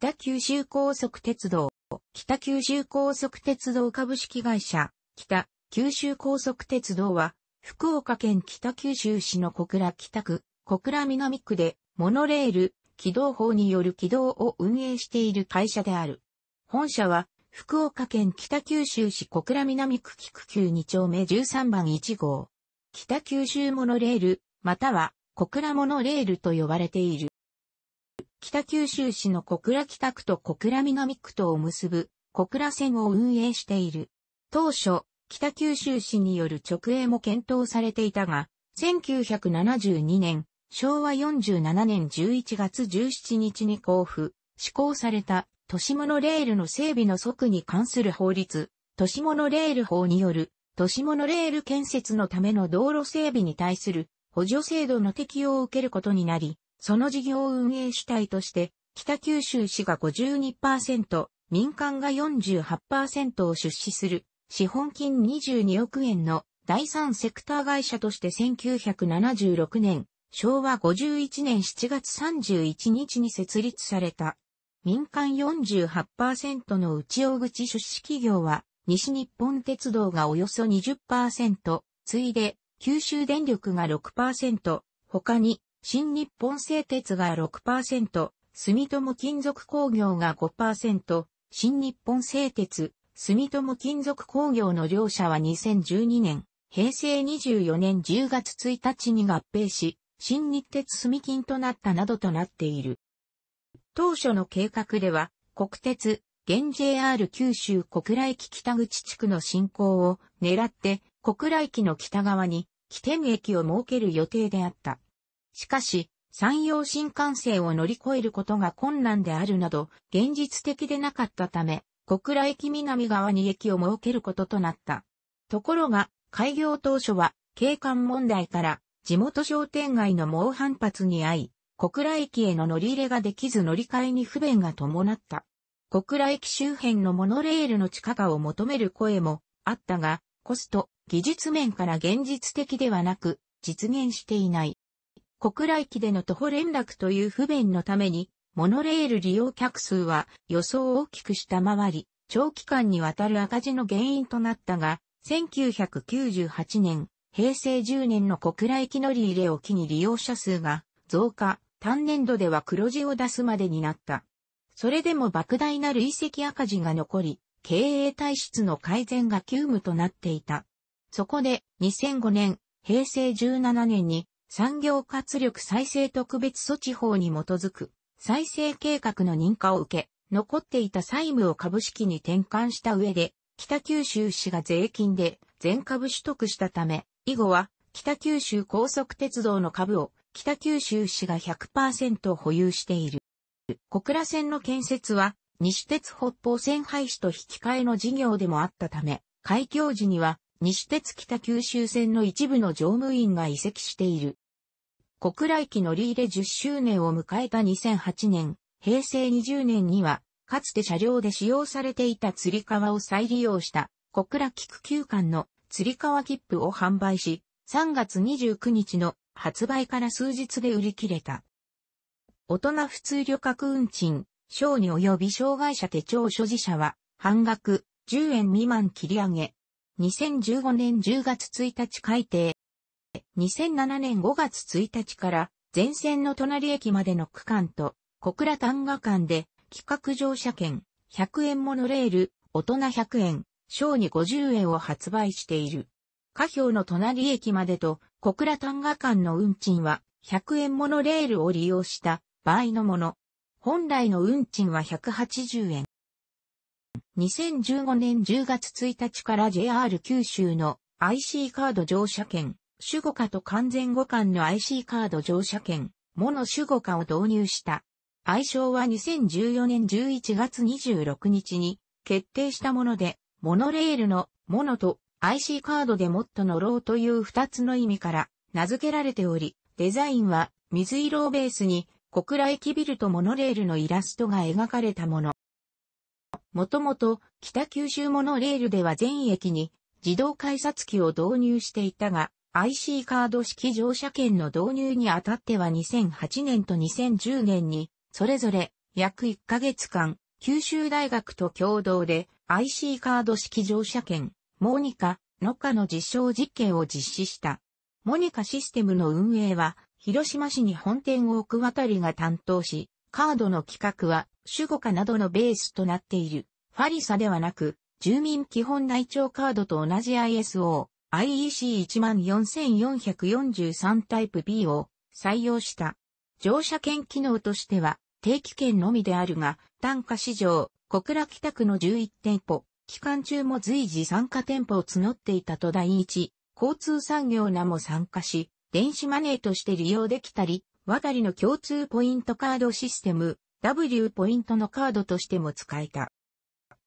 北九州高速鉄道、北九州高速鉄道株式会社、北九州高速鉄道は、福岡県北九州市の小倉北区、小倉南区で、モノレール、軌道法による軌道を運営している会社である。本社は、福岡県北九州市小倉南区菊九2丁目13番1号。北九州モノレール、または小倉モノレールと呼ばれている。北九州市の小倉北区と小倉南区とを結ぶ小倉線を運営している。当初、北九州市による直営も検討されていたが、1972年、昭和47年11月17日に交付、施行された都市モノレールの整備の則に関する法律、都市モノレール法による都市モノレール建設のための道路整備に対する補助制度の適用を受けることになり、その事業運営主体として、北九州市が52%、民間が48%を出資する、資本金22億円の第三セクター会社として1976年、昭和51年7月31日に設立された。民間48%の内大口出資企業は、西日本鉄道がおよそ20%、次いで、九州電力が6%、他に、新日本製鉄が6%、住友金属工業が5%、新日本製鉄、住友金属工業の両社は2012年、平成24年10月1日に合併し、新日鉄住金となったなどとなっている。当初の計画では、国鉄、現 JR 九州小倉駅北口地区の進行を狙って小倉駅の北側に起点駅を設ける予定であった。しかし、山陽新幹線を乗り越えることが困難であるなど、現実的でなかったため、小倉駅南側に駅を設けることとなった。ところが、開業当初は、景観問題から、地元商店街の猛反発に遭い、小倉駅への乗り入れができず乗り換えに不便が伴った。小倉駅周辺のモノレールの地下化を求める声もあったが、コスト、技術面から現実的ではなく、実現していない。小倉駅での徒歩連絡という不便のために、モノレール利用客数は予想を大きく下回り、長期間にわたる赤字の原因となったが、1998年、平成10年の小倉駅乗り入れを機に利用者数が増加、単年度では黒字を出すまでになった。それでも莫大な累積赤字が残り、経営体質の改善が急務となっていた。そこで2005年、平成17年に産業活力再生特別措置法に基づく再生計画の認可を受け、残っていた債務を株式に転換した上で、北九州市が税金で全株取得したため、以後は北九州高速鉄道の株を北九州市が100%保有している。小倉線の建設は、西鉄北方線廃止と引き換えの事業でもあったため、開業時には、西鉄北九州線の一部の乗務員が移籍している。小倉駅乗り入れ10周年を迎えた2008年、平成20年には、かつて車両で使用されていた釣り革を再利用した小倉菊急間の釣り革切符を販売し、3月29日の発売から数日で売り切れた。大人普通旅客運賃、小児及び障害者手帳所持者は、半額、10円未満切り上げ。2015年10月1日改定。2007年5月1日から全線の隣駅までの区間と小倉丹賀間で企画乗車券100円モノレール大人100円小児50円を発売している。下表の隣駅までと小倉丹賀間の運賃は100円モノレールを利用した場合のもの。本来の運賃は180円。2015年10月1日から JR 九州の IC カード乗車券、守護化と完全互換の IC カード乗車券、モノ守護化を導入した。愛称は2014年11月26日に決定したもので、モノレールのモノと IC カードでもっと乗ろうという二つの意味から名付けられており、デザインは水色をベースに小倉駅ビルとモノレールのイラストが描かれたもの。もともと北九州モノレールでは全駅に自動改札機を導入していたが、IC カード式乗車券の導入にあたっては2008年と2010年にそれぞれ約1ヶ月間、九州大学と共同で IC カード式乗車券、モニカ、ノカの実証実験を実施した。モニカシステムの運営は、広島市に本店を置くあたりが担当し、カードの規格は、守護化などのベースとなっている。ファリサではなく、住民基本内調カードと同じ ISO、IEC14443 タイプ B を採用した。乗車券機能としては、定期券のみであるが、単価市場、小倉北区の11店舗、期間中も随時参加店舗を募っていたと第一、交通産業なも参加し、電子マネーとして利用できたり、渡りの共通ポイントカードシステム、W ポイントのカードとしても使えた。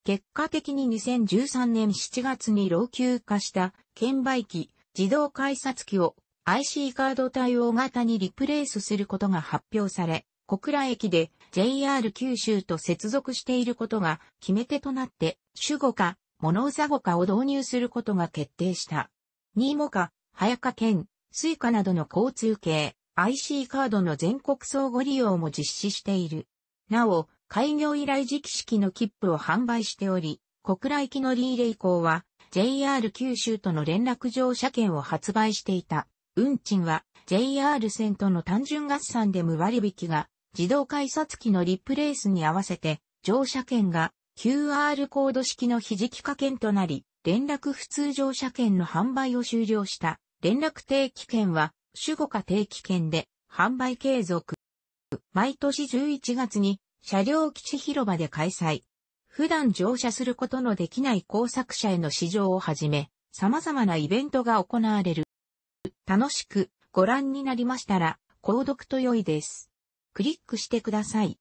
結果的に2013年7月に老朽化した券売機、自動改札機を IC カード対応型にリプレイスすることが発表され、小倉駅で JR 九州と接続していることが決め手となって、 SUGOCA、mono SUGOCA を導入することが決定した。 nimoca、はやかけん、Suica などの交通系、IC カードの全国相互利用も実施している。なお、開業以来時期式の切符を販売しており、小倉行きのリーレ以降は、JR 九州との連絡上車券を発売していた。運賃は、JR 線との単純合算で無割引が自動改札機のリプレイスに合わせて、乗車券が QR コード式の非磁気化券となり、連絡普通乗車券の販売を終了した。連絡定期券は、守護化定期券で販売継続。毎年11月に車両基地広場で開催。普段乗車することのできない工作者への試乗をはじめ、様々なイベントが行われる。楽しくご覧になりましたら、購読と良いです。クリックしてください。